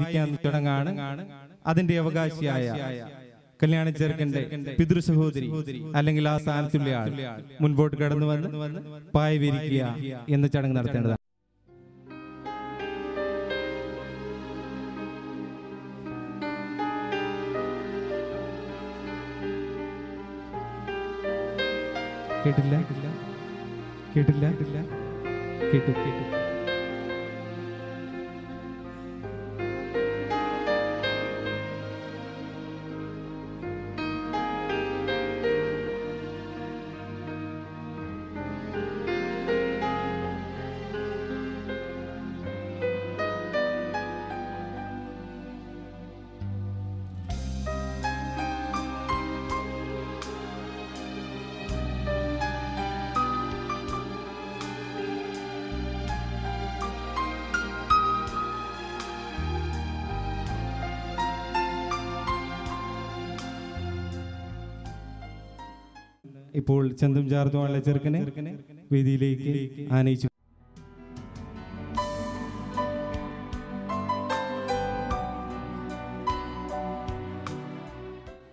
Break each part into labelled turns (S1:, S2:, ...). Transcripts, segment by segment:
S1: ഇരിക്കാൻ ചടങ്ങാണ് അതിന്റെ അവകാശിയായ കല്യാണ ചെറുക്കന്റെ പിതൃ സഹോദരി അല്ലെങ്കിൽ ആ സ്ഥാനത്തുള്ള ആൾ മുൻപോട്ട് കടന്നു വന്ന് പായ വിരിക്കുക എന്ന ചടങ്ങ് നടത്തേണ്ടതാണ്. കേട്ടില്ല? കേട്ടില്ല? കേട്ടു. കേട്ടു. ഇപ്പോൾ ചന്തം ചാർത്തുമായുള്ള ചെറുക്കനെ? വേദിയിലേക്ക് ആനയിച്ചു.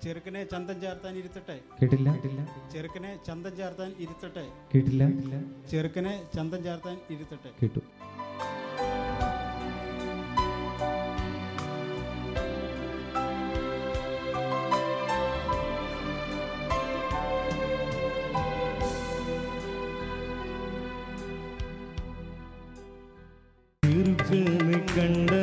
S2: ചെറുക്കനെ ചന്തം ചേർത്താൻ ഇരുത്തട്ടെ?
S1: കേട്ടില്ല?
S2: ചെറുക്കനെ ചന്തം ചേർത്താൻ ഇരുത്തട്ടെ?
S1: കേട്ടില്ല?
S2: ചെറുക്കനെ ചന്തം ചേർത്താൻ ഇരുത്തട്ടെ?
S1: കേട്ടു.
S3: ചെറുക്കനെ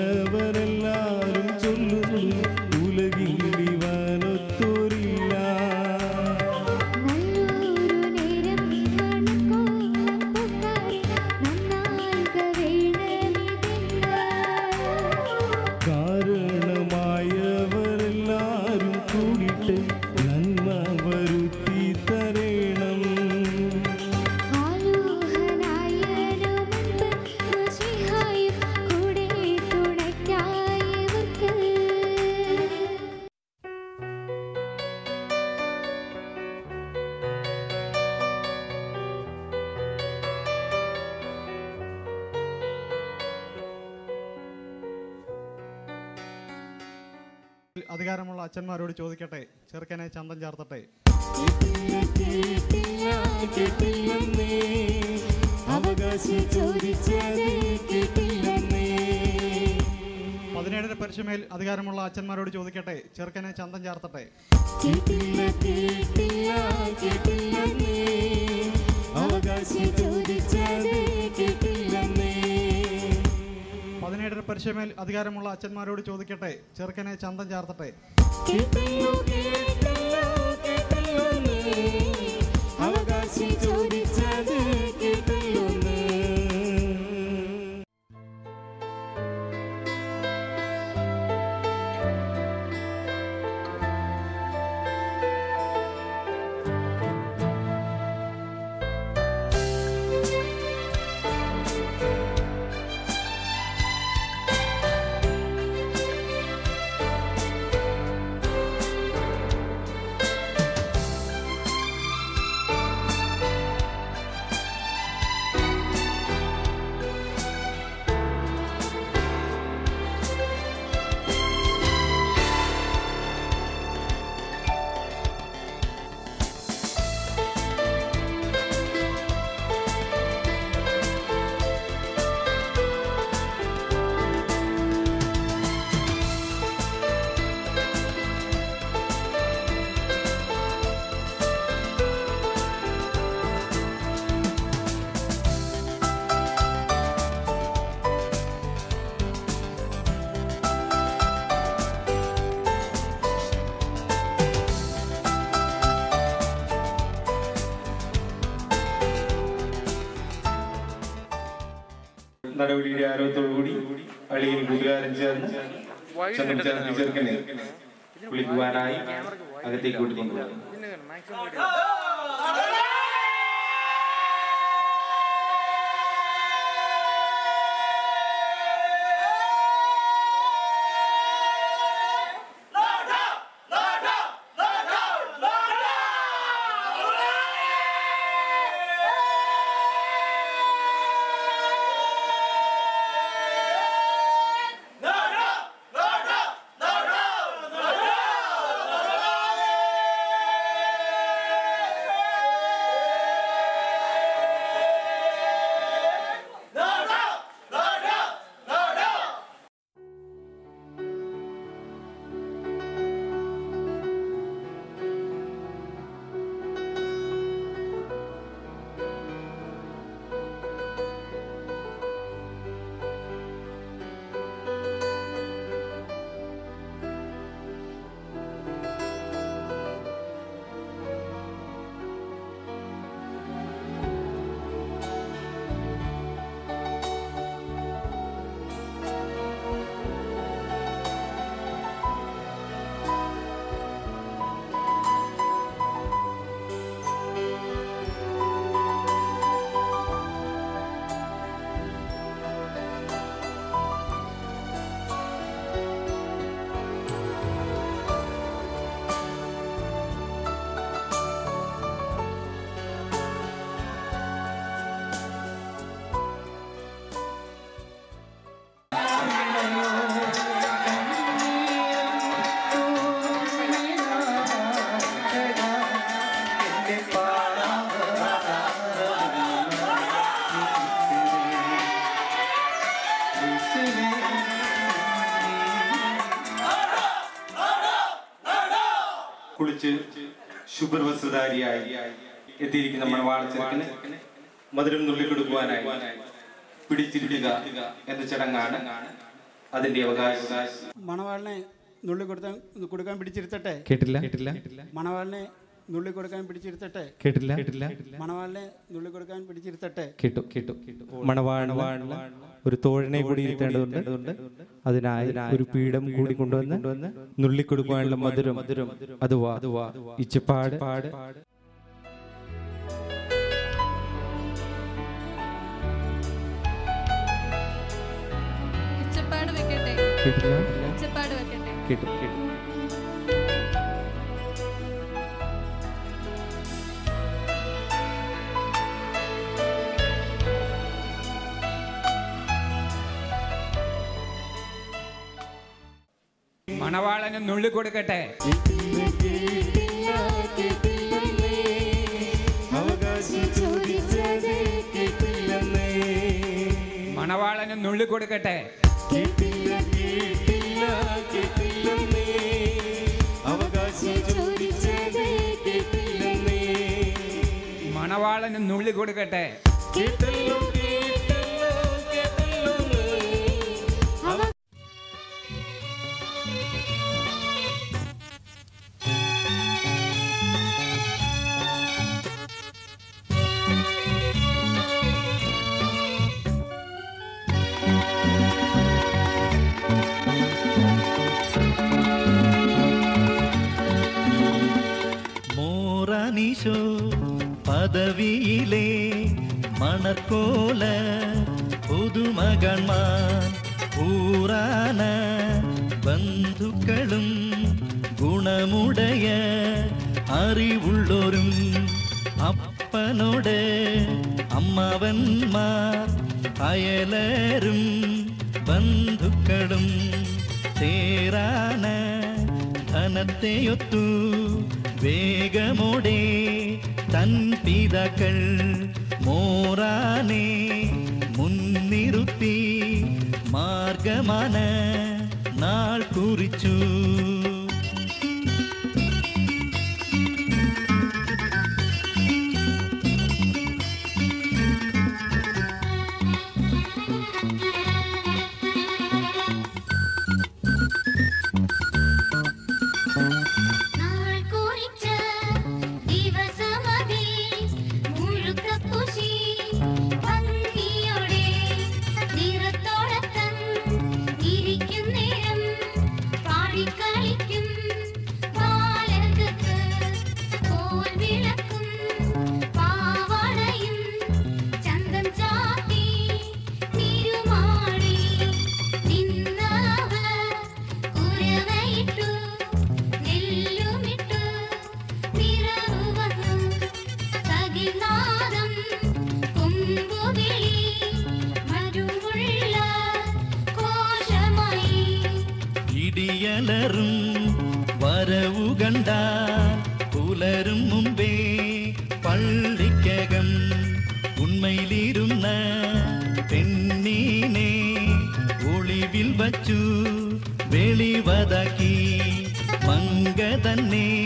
S2: അധികാരമുള്ള അച്ഛന്മാരോട് ചോദിക്കട്ടെ? ചെറുക്കനെ ചന്തം ചേർത്തട്ടെ? പതിനേഴര പരിശമേൽ അധികാരമുള്ള അച്ഛന്മാരോട് ചോദിക്കട്ടെ? ചെറുക്കനെ ചന്തം ചേർത്തട്ടെ?
S3: അവകാശം ചോദിച്ചത് കേട്ടില്ലെന്നേ.
S2: പതിനേഴിന് പരിശമേൽ അധികാരമുള്ള അച്ഛന്മാരോട് ചോദിക്കട്ടെ? ചെറുക്കനെ ചന്തം ചേർത്തട്ടെ?
S1: നടപടിയുടെ ആരോഗ്യത്തോടുകൂടി അളിയിൽ കൂട്ടുകാരൻ ചേർന്ന് ചേർന്ന് ചെറുക്കനെ വിളിക്കുവാനായി അകത്തേക്ക് കൂട്ടിക്കൊണ്ടുപോകും കുളിച്ച് ശുഭ്രവസ്ത്രധാരിയായി എത്തിയിരിക്കുന്ന നമ്മുടെ ചെറുക്കന് മധുരം നുള്ളിക്കൊടുക്കുവാനായി പിടിച്ചിരിക്കുക എന്ന ചടങ്ങാണ് അതിന്റെ അവകാശം.
S4: മണവാളിനെ നുള്ളി കൊടുത്താൽ കൊടുക്കാൻ പിടിച്ചിരുത്തട്ടെ?
S1: കേട്ടില്ല? കേട്ടില്ല.
S4: മണവാളിനെ നുള്ളി കൊടുക്കാൻ പിടിച്ചിരുത്തട്ടെ?
S1: കേട്ടില്ല? കേട്ടില്ല.
S4: മണവാളിനെ നുള്ളി കൊടുക്കാൻ പിടിച്ചിരുത്തട്ടെ?
S1: കേട്ടു കേട്ടു. മണവാണ് ഒരു തോഴനെ കൂടി ഇരുത്തേണ്ടതുണ്ട് അതിനായി ഒരു പീഠം കൂടി കൊണ്ടുവന്ന് നുള്ളിക്കൊടുക്കുവാനുള്ള മധുരം. മധുരം അതുവാ അതുവാ. ഇച്ചപ്പാട്. പാട് കേട്ടില്ല? കേട്ടു കേട്ടു.
S5: മണവാളന് നുള്ളി കൊടുക്കട്ടെ. മണവാളന് നുള്ളി കൊടുക്കട്ടെ. മണവാളന് നുള്ളി കൊടുക്കട്ടെ.
S6: പദവിയിലെ മണർക്കോല പുതുമകന്മാർ ഊറാന ബന്ധുക്കളും ഗുണമുടയ അറിവുള്ളോരും അപ്പനോട് അമ്മവന്മാർ അയലരും ബന്ധുക്കളും ചേരാന ധനത്തെയൊത്തു വേഗമോടെ തൻ പിതാക്കൾ മോറാനെ മുൻനിറുത്തി മാർഗമാണ് നാൾ കുറിച്ചു. கண்டால் புலரும் முன்பே பள்ளிக்ககம் உண்மையிலிரும் பெண்ணீனே ஒளிவில் வச்சு வெளிவதக்கி மங்கதன்னே.